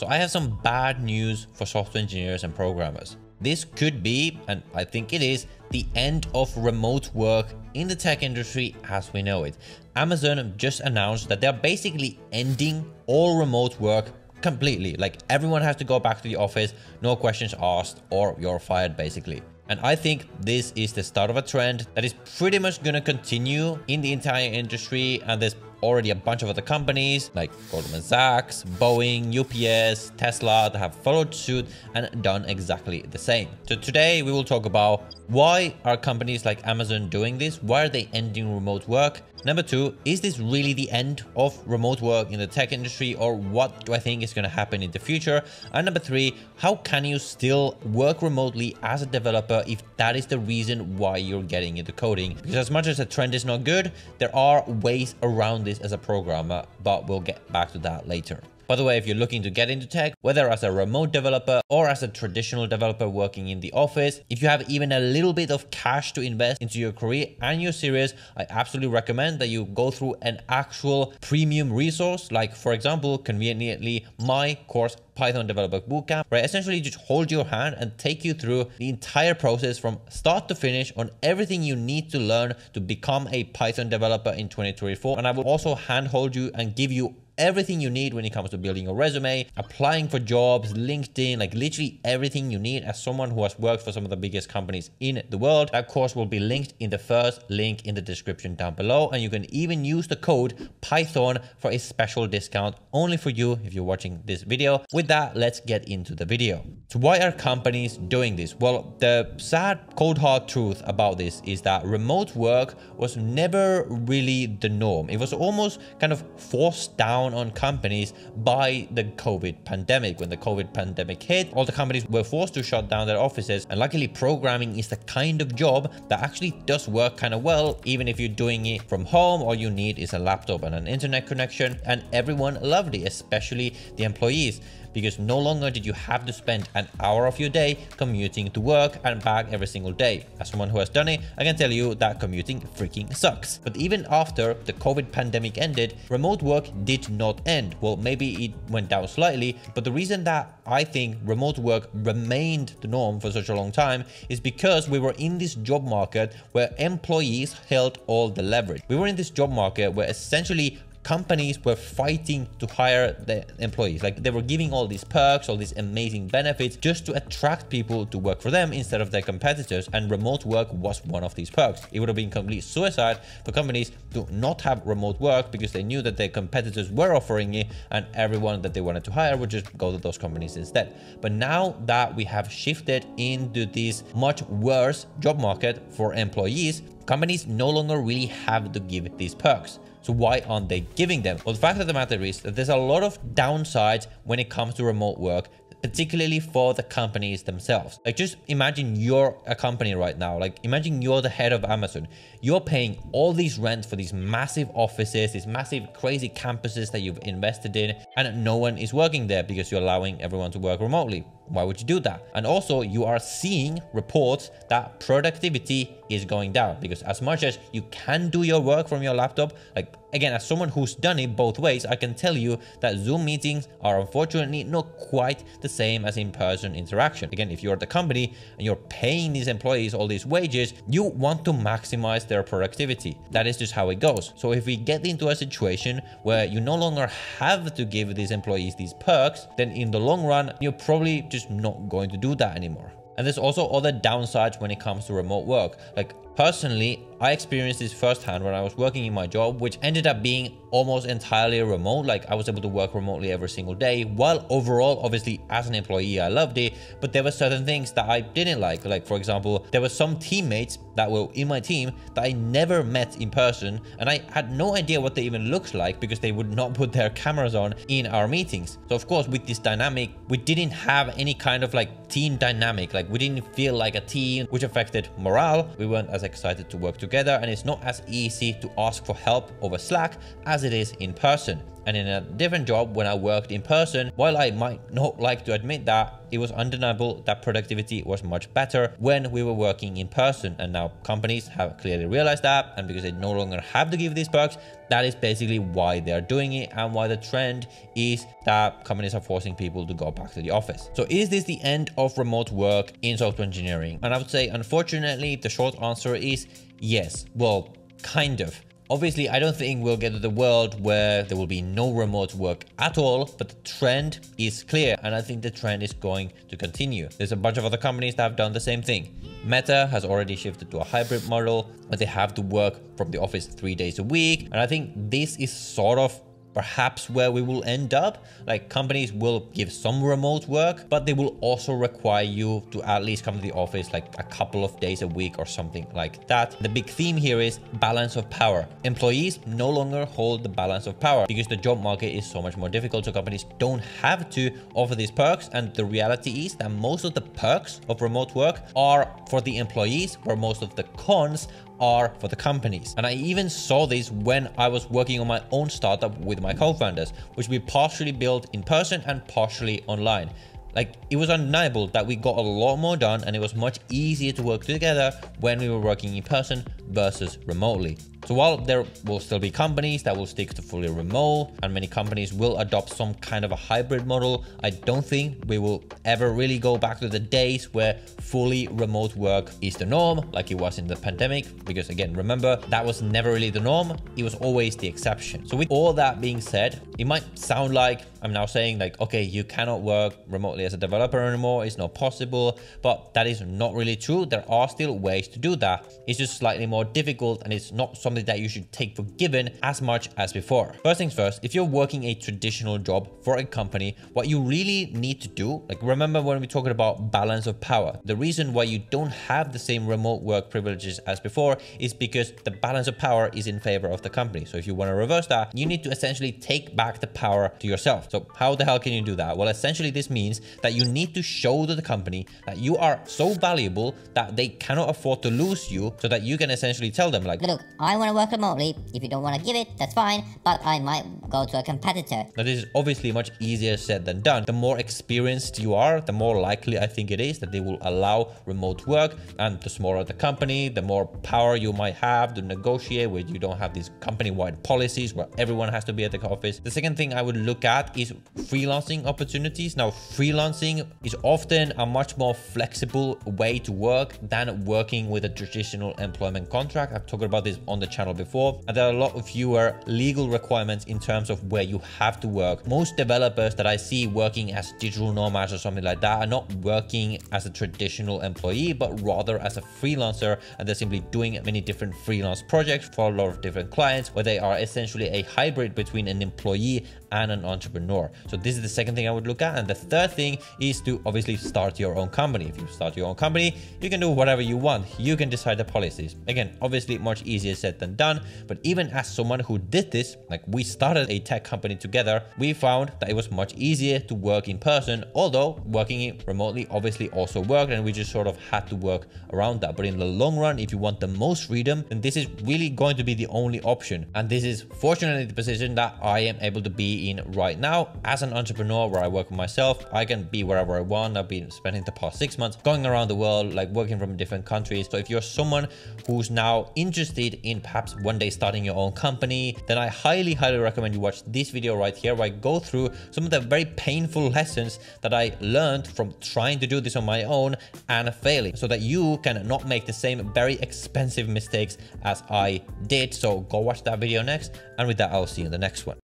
So I have some bad news for software engineers and programmers. This could be, and I think it is, the end of remote work in the tech industry as we know it. Amazon just announced that they're basically ending all remote work completely. Like everyone has to go back to the office, no questions asked, or you're fired basically. And I think this is the start of a trend that is pretty much going to continue in the entire industry. And there's already a bunch of other companies like Goldman Sachs, Boeing, UPS, Tesla that have followed suit and done exactly the same. So today we will talk about why are companies like Amazon doing this? Why are they ending remote work? Number two, is this really the end of remote work in the tech industry or what do I think is going to happen in the future? And number three, how can you still work remotely as a developer if that is the reason why you're getting into coding? Because as much as the trend is not good, there are ways around this as a programmer, but we'll get back to that later. By the way, if you're looking to get into tech, whether as a remote developer or as a traditional developer working in the office, if you have even a little bit of cash to invest into your career and your serious, I absolutely recommend that you go through an actual premium resource, like for example, conveniently my course Python Developer Bootcamp, where I essentially just hold your hand and take you through the entire process from start to finish on everything you need to learn to become a Python developer in 2024. And I will also handhold you and give you everything you need when it comes to building your resume, applying for jobs, LinkedIn, like literally everything you need as someone who has worked for some of the biggest companies in the world. That course will be linked in the first link in the description down below. And you can even use the code Python for a special discount only for you if you're watching this video. With that, let's get into the video. So why are companies doing this? Well, the sad cold hard truth about this is that remote work was never really the norm. It was almost kind of forced down down on companies by the COVID pandemic. When the COVID pandemic hit, all the companies were forced to shut down their offices. And luckily, programming is the kind of job that actually does work kind of well, even if you're doing it from home. All you need is a laptop and an internet connection. And everyone loved it, especially the employees because no longer did you have to spend an hour of your day commuting to work and back every single day. As someone who has done it, I can tell you that commuting freaking sucks. But even after the COVID pandemic ended, remote work did not end. Well, maybe it went down slightly, but the reason that I think remote work remained the norm for such a long time is because we were in this job market where employees held all the leverage. We were in this job market where essentially companies were fighting to hire the employees. Like they were giving all these perks, all these amazing benefits just to attract people to work for them instead of their competitors. And remote work was one of these perks. It would have been complete suicide for companies to not have remote work because they knew that their competitors were offering it and everyone that they wanted to hire would just go to those companies instead. But now that we have shifted into this much worse job market for employees, companies no longer really have to give these perks. So why aren't they giving them? Well, the fact of the matter is that there's a lot of downsides when it comes to remote work particularly for the companies themselves. Like just imagine you're a company right now. Like imagine you're the head of Amazon. You're paying all these rents for these massive offices, these massive crazy campuses that you've invested in and no one is working there because you're allowing everyone to work remotely. Why would you do that? And also you are seeing reports that productivity is going down because as much as you can do your work from your laptop, like again, as someone who's done it both ways, I can tell you that Zoom meetings are unfortunately not quite the same as in-person interaction. Again, if you're the company and you're paying these employees all these wages, you want to maximize their productivity. That is just how it goes. So if we get into a situation where you no longer have to give these employees these perks, then in the long run, you're probably just not going to do that anymore. And there's also other downsides when it comes to remote work. Like personally, I experienced this firsthand when I was working in my job, which ended up being almost entirely remote. Like I was able to work remotely every single day. While overall, obviously, as an employee, I loved it, but there were certain things that I didn't like. Like for example, there were some teammates that were in my team that I never met in person, and I had no idea what they even looked like because they would not put their cameras on in our meetings. So of course, with this dynamic, we didn't have any kind of like team dynamic. Like we didn't feel like a team, which affected morale. We weren't as excited to work together and it's not as easy to ask for help over Slack as it is in person. And in a different job, when I worked in person, while I might not like to admit that, it was undeniable that productivity was much better when we were working in person. And now companies have clearly realized that. And because they no longer have to give these perks, that is basically why they're doing it and why the trend is that companies are forcing people to go back to the office. So is this the end of remote work in software engineering? And I would say, unfortunately, the short answer is yes. Well, kind of. Obviously, I don't think we'll get to the world where there will be no remote work at all, but the trend is clear and I think the trend is going to continue. There's a bunch of other companies that have done the same thing. Meta has already shifted to a hybrid model, but they have to work from the office three days a week. And I think this is sort of perhaps where we will end up. Like companies will give some remote work, but they will also require you to at least come to the office like a couple of days a week or something like that. The big theme here is balance of power. Employees no longer hold the balance of power because the job market is so much more difficult. So companies don't have to offer these perks. And the reality is that most of the perks of remote work are for the employees, where most of the cons are for the companies. And I even saw this when I was working on my own startup with my co-founders, which we partially built in person and partially online. Like it was undeniable that we got a lot more done and it was much easier to work together when we were working in person versus remotely. So while there will still be companies that will stick to fully remote and many companies will adopt some kind of a hybrid model, I don't think we will ever really go back to the days where fully remote work is the norm like it was in the pandemic. Because again, remember that was never really the norm. It was always the exception. So with all that being said, it might sound like I'm now saying like, okay, you cannot work remotely as a developer anymore. It's not possible, but that is not really true. There are still ways to do that. It's just slightly more difficult and it's not something that you should take for given as much as before. First things first, if you're working a traditional job for a company, what you really need to do, like remember when we talked about balance of power, the reason why you don't have the same remote work privileges as before is because the balance of power is in favor of the company. So if you want to reverse that, you need to essentially take back the power to yourself. So how the hell can you do that? Well, essentially this means that you need to show to the company that you are so valuable that they cannot afford to lose you so that you can essentially tell them like, look, I want to work remotely. If you don't want to give it, that's fine, but I might go to a competitor. Now this is obviously much easier said than done. The more experienced you are, the more likely I think it is that they will allow remote work and the smaller the company, the more power you might have to negotiate where you don't have these company-wide policies where everyone has to be at the office. The second thing I would look at is freelancing opportunities. Now freelancing is often a much more flexible way to work than working with a traditional employment contract. I've talked about this on the channel before. And there are a lot of fewer legal requirements in terms of where you have to work. Most developers that I see working as digital nomads or something like that are not working as a traditional employee, but rather as a freelancer. And they're simply doing many different freelance projects for a lot of different clients where they are essentially a hybrid between an employee and an entrepreneur. So this is the second thing I would look at. And the third thing is to obviously start your own company. If you start your own company, you can do whatever you want. You can decide the policies. Again, obviously much easier said than done. But even as someone who did this, like we started a tech company together, we found that it was much easier to work in person, although working remotely obviously also worked and we just sort of had to work around that. But in the long run, if you want the most freedom, then this is really going to be the only option. And this is fortunately the position that I am able to in right now as an entrepreneur where I work for myself. I can be wherever I want. I've been spending the past six months going around the world, like working from different countries. So if you're someone who's now interested in perhaps one day starting your own company, then I highly, highly recommend you watch this video right here where I go through some of the very painful lessons that I learned from trying to do this on my own and failing so that you can not make the same very expensive mistakes as I did. So go watch that video next. And with that, I'll see you in the next one.